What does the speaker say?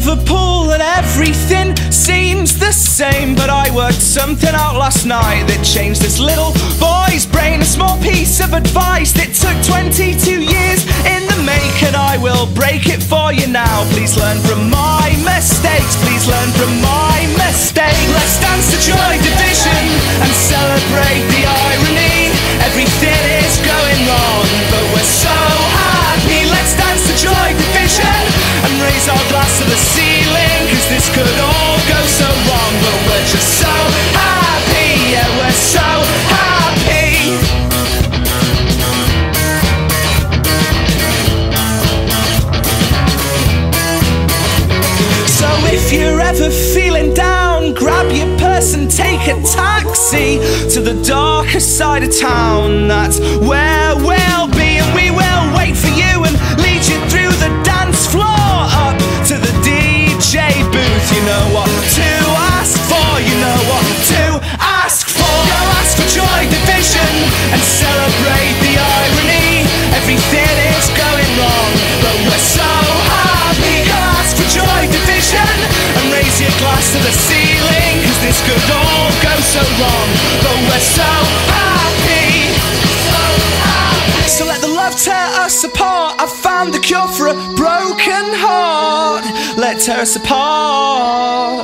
Liverpool and everything seems the same. But I worked something out last night that changed this little boy's brain. A small piece of advice that took 22 will break it for you now. Please learn from my mistakes. Please learn from my mistake. Let's dance to Joy Division and celebrate the irony. Everything is going wrong, but we're so happy. Let's dance to Joy Division and raise our glass to the ceiling. Cause this could all a taxi to the darker side of town. That's where we'll be, but we're so happy. So let the love tear us apart. I found the cure for a broken heart. Let tear us apart.